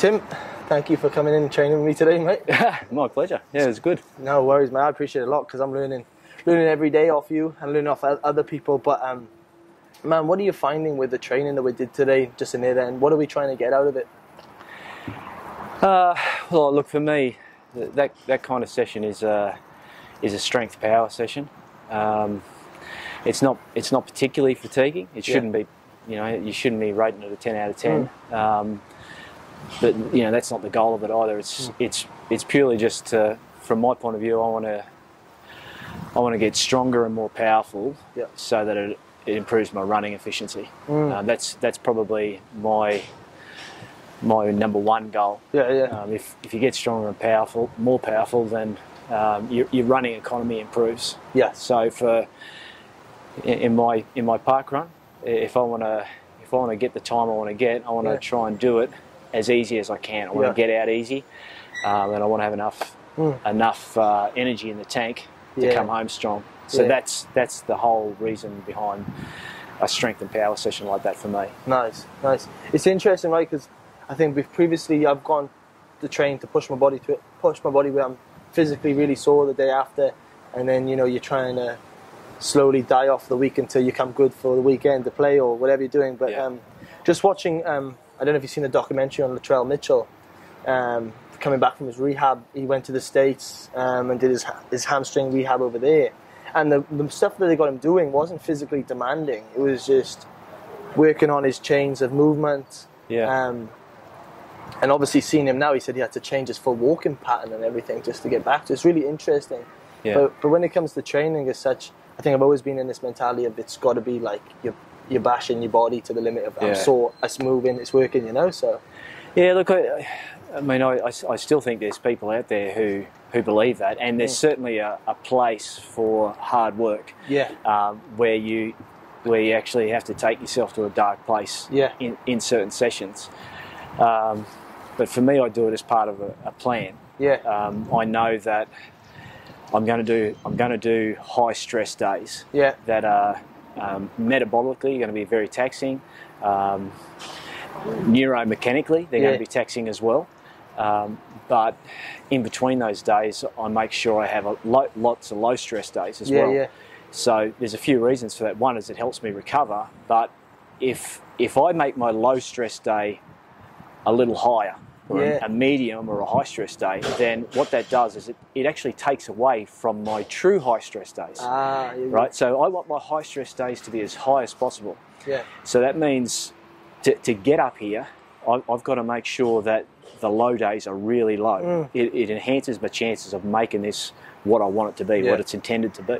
Tim, thank you for coming in and training with me today, mate. My pleasure. Yeah, it was good. No worries, man. I appreciate it a lot because I'm learning, learning every day off you and learning off other people. But um, man, what are you finding with the training that we did today, just in there? and what are we trying to get out of it? Uh, well, look for me, that that kind of session is a is a strength power session. Um, it's not it's not particularly fatiguing. It shouldn't yeah. be, you know, you shouldn't be rating it a ten out of ten. Mm. Um, but you know that's not the goal of it either. It's mm. it's it's purely just to, from my point of view, I want to I want to get stronger and more powerful, yeah. so that it, it, improves my running efficiency. Mm. Um, that's that's probably my my number one goal. Yeah, yeah. Um, if if you get stronger and powerful, more powerful, then um, your, your running economy improves. Yeah. So for in my in my park run, if I want to if I want to get the time I want to get, I want to yeah. try and do it as easy as I can. I want yeah. to get out easy, um, and I want to have enough mm. enough uh, energy in the tank to yeah. come home strong. So that's that's the whole reason behind a strength and power session like that for me. Nice, nice. It's interesting, right? Because I think we've previously I've gone to train to push my body to push my body where I'm physically really sore the day after, and then you know you're trying to slowly die off the week until you come good for the weekend to play or whatever you're doing. But yeah. um, just watching, um, I don't know if you've seen the documentary on Latrell Mitchell. Um, coming back from his rehab, he went to the states um, and did his his hamstring rehab over there. And the, the stuff that they got him doing wasn't physically demanding. It was just working on his chains of movement. Yeah. Um, and obviously seeing him now, he said he had to change his full walking pattern and everything just to get back to. It's really interesting. Yeah. But, but when it comes to training as such, I think I've always been in this mentality of it's got to be like you're, you're bashing your body to the limit of I'm sore, it's moving, it's working, you know. So yeah, look, I, I mean, I, I, still think there's people out there who who believe that, and there's mm. certainly a, a, place for hard work. Yeah, um, where you where you actually have to take yourself to a dark place. Yeah. in, in certain sessions. Um, but for me, I do it as part of a, a plan. Yeah. Um, I know that I'm going to do I'm going to do high stress days. Yeah. That are um, metabolically going to be very taxing. Um, neuromechanically, they're yeah. going to be taxing as well. Um, but in between those days, I make sure I have lo- lots of low stress days as yeah, well. Yeah. So there's a few reasons for that. One is it helps me recover, but if if I make my low stress day a little higher, or yeah. a, medium or a high stress day, then what that does is it, it actually takes away from my true high stress days. Ah, yeah. Right? So I want my high stress days to be as high as possible. Yeah. So that means to, to get up here, I, have got to make sure that the low days are really low. Mm. It, it, enhances my chances of making this what I want it to be, yeah. what it's intended to be.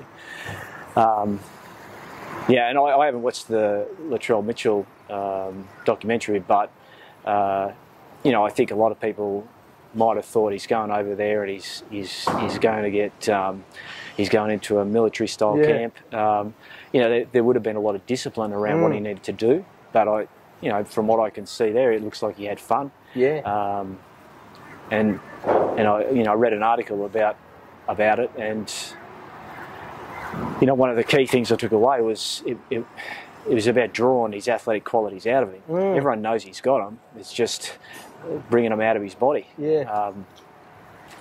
Um, yeah, and I, I, haven't watched the Latrell Mitchell um, documentary, but uh, you know, I think a lot of people might have thought he's going over there and he's he's he's going to get um, he's going into a military style yeah. camp. Um, you know, there, there, would have been a lot of discipline around mm. what he mm. needed to do, but I, you know, from what I can see there, it looks like he had fun. Yeah. Um, and and I you know I read an article about about it and you know one of the key things I took away was it, it, it was about drawing his athletic qualities out of him. Mm. Everyone knows he's got them. It's just bringing them out of his body. Yeah. Um,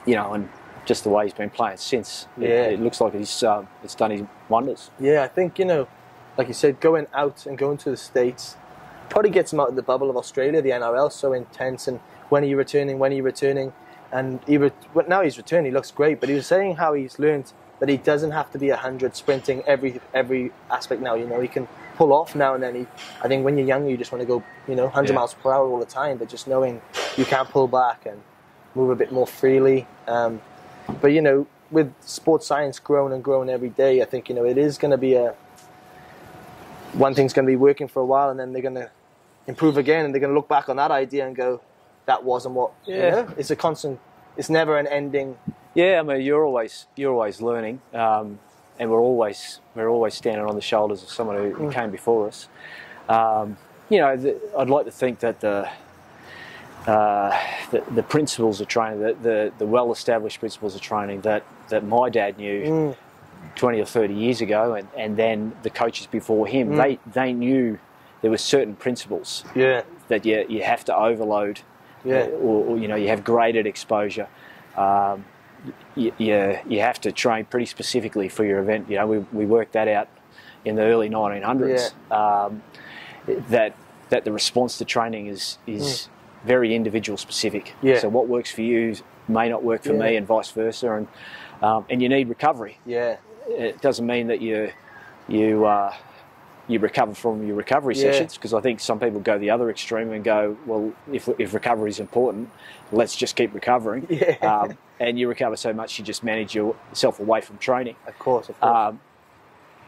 you know, and just the way he's been playing since, yeah. it, it looks like it's um, it's done his wonders. Yeah, I think you know, like you said, going out and going to the states probably gets him out of the bubble of Australia. The NRL so intense, and when are you returning? When are you returning? And he re- now he's returned. He looks great, but he was saying how he's learned that he doesn't have to be a hundred sprinting every every aspect now. You know, he can pull off now and then. He, I think when you're younger, you just want to go, you know, 100 yeah. miles per hour all the time, but just knowing you can pull back and move a bit more freely. Um, but you know, with sports science growing and growing every day, I think you know it is going to be a one thing's going to be working for a while, and then they're going to improve again, and they're going to look back on that idea and go, "That wasn't what." Yeah, you know? it's a constant. It's never an ending. Yeah, I mean, you're always you're always learning. Um, and we're always we're always standing on the shoulders of someone who, mm. came before us. Um, you know, the, I'd like to think that the, uh, the, the principles of training, the, the, the well established principles of training that, that my dad knew mm. 20 or 30 years ago, and, and then the coaches before him, mm. they, they knew there were certain principles yeah. that you, you have to overload Yeah. or, or you know you have graded exposure. Um, you, you, you have to train pretty specifically for your event. You know, we, we worked that out in the early 1900s. Um, that that the response to training is is very individual specific. Yeah. So what works for you may not work for Yeah. me, and vice versa. And um, and you need recovery. Yeah. It doesn't mean that you you uh, you recover from your recovery Yeah. sessions because I think some people go the other extreme and go, well, if if recovery is important, let's just keep recovering. Yeah. Um, and you recover so much, you just manage yourself away from training. Of course. Of course. Um,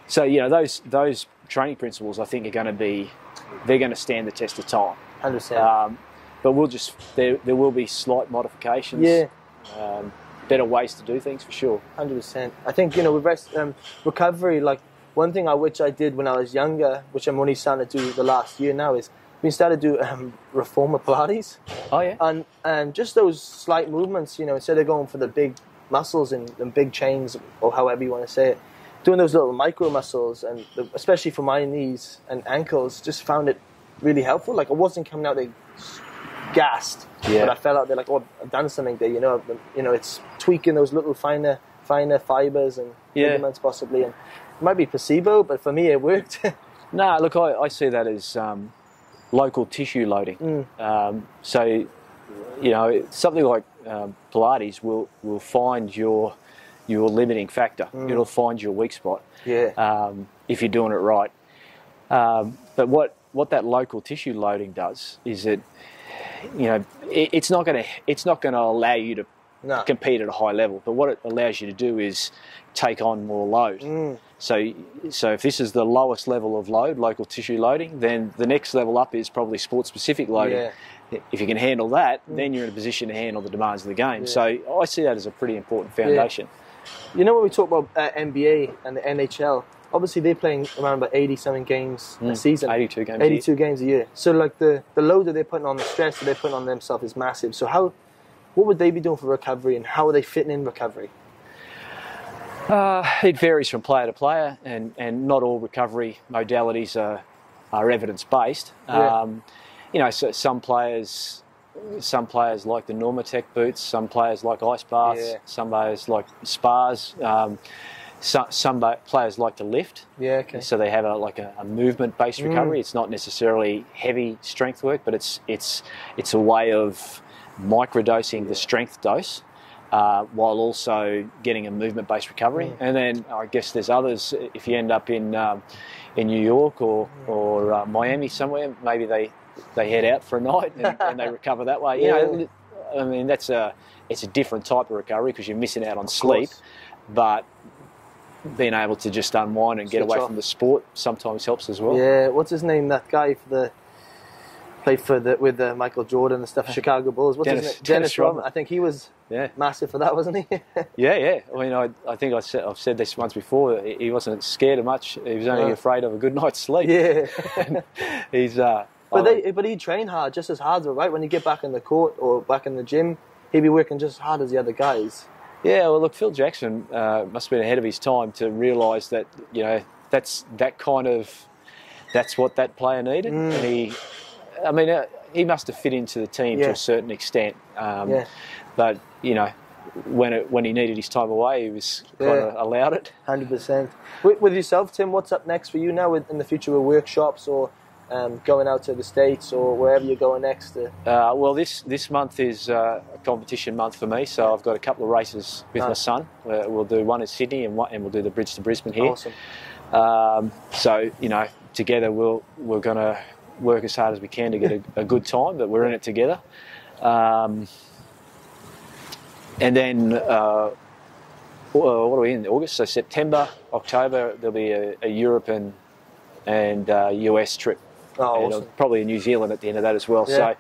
so you know those those training principles, I think, are going to be they're going to stand the test of time. Hundred percent. Um, but we'll just there there will be slight modifications. Yeah. Um, better ways to do things for sure. Hundred percent. I think you know with rest, um, recovery. Like one thing I which I did when I was younger, which I'm only starting to do the last year now, is we started to do um, reformer Pilates, Oh yeah. and and just those slight movements. You know, instead of going for the big muscles and, and big chains or however you want to say it, doing those little micro muscles and the, especially for my knees and ankles, just found it really helpful. Like I wasn't coming out there gassed, Yeah. but I felt out there like, oh, I've done something there. You know, you know, it's tweaking those little finer, finer fibers and Yeah. ligaments possibly, and might be placebo, but for me it worked. No, look, I, I see that as um, local tissue loading. Mm. Um, so, you know, something like um, Pilates will will find your your limiting factor. Mm. It'll find your weak spot yeah, um, if you're doing it right. Um, but what what that local tissue loading does is it, you know, it, it's not going to it's not going to allow you to no, compete at a high level. But what it allows you to do is take on more load. Mm. So, so if this is the lowest level of load, local tissue loading, then the next level up is probably sport-specific loading. Yeah. If you can handle that, then you're in a position to handle the demands of the game. Yeah. So I see that as a pretty important foundation. You know when we talk about uh, NBA and the NHL, obviously they're playing around about eighty something games a Mm. season. 82 games. a year. 82 games a year. So like the, the load that they're putting on, the stress that they're putting on themselves is massive. So how, what would they be doing for recovery, and how are they fitting in recovery? Uh, it varies from player to player, and, and not all recovery modalities are, are evidence based. Yeah. Um, you know, so some players, some players like the Normatec boots, some players like ice baths, Yeah. some players like spas. Um, some, some players like to lift, Yeah, okay. so they have a, like a, a movement-based Mm. recovery. It's not necessarily heavy strength work, but it's it's it's a way of microdosing the strength dose uh, while also getting a movement-based recovery. Mm. And then I guess there's others. If you end up in um, in New York or or uh, Miami somewhere, maybe they they head out for a night and, and they recover that way. You know, I mean that's a it's a different type of recovery because you're missing out on sleep, course. but being able to just unwind and get away off. from the sport sometimes helps as well. Yeah, what's his name? That guy for the played for the with uh, Michael Jordan and stuff. Chicago Bulls. What's Dennis- his name? Dennis Rodman. Rodman. I think he was Yeah, massive for that, wasn't he? yeah, yeah. I mean, I, I think I said, I've said this once before. He wasn't scared of much. He was only No. afraid of a good night's sleep. yeah. He's. Uh, But I- they, but he trained hard, just as hard, right? When you get back in the court or back in the gym, he'd be working just as hard as the other guys. Yeah, well, look, Phil Jackson uh, must have been ahead of his time to realise that you know that's that kind of that's what that player needed, Mm. and he, I mean, uh, he must have fit into the team to a certain extent. Um, Yeah. But you know, when it, when he needed his time away, he was kind of Yeah. allowed it. Hundred percent. With, with yourself, Tim, what's up next for you now with, in the future with workshops or um, going out to the states or wherever you're going next? To, Uh, well, this this month is uh, a competition month for me, so I've got a couple of races with my son. Uh, we'll do one in Sydney and one, and we'll do the Bridge to Brisbane here. Awesome. Um, so you know, together we'll we're going to work as hard as we can to get a, a good time, but we're in it together. Um, and then, uh, what are we in August? So September, October, there'll be a, a Europe and and uh, US trip, Oh, and awesome. probably in New Zealand at the end of that as well. Yeah. So.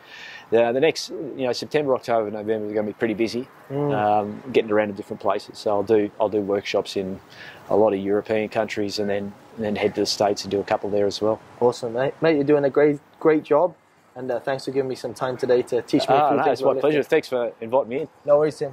The, the next, you know, September, October, November are going to be pretty busy, Mm. um, getting around to different places. So I'll do I'll do workshops in a lot of European countries, and then and then head to the states and do a couple there as well. Awesome, mate. Mate, you're doing a great, great job. And uh, thanks for giving me some time today to teach me a few no, things. it's my pleasure. lifting. Thanks for inviting me in. No worries, Tim.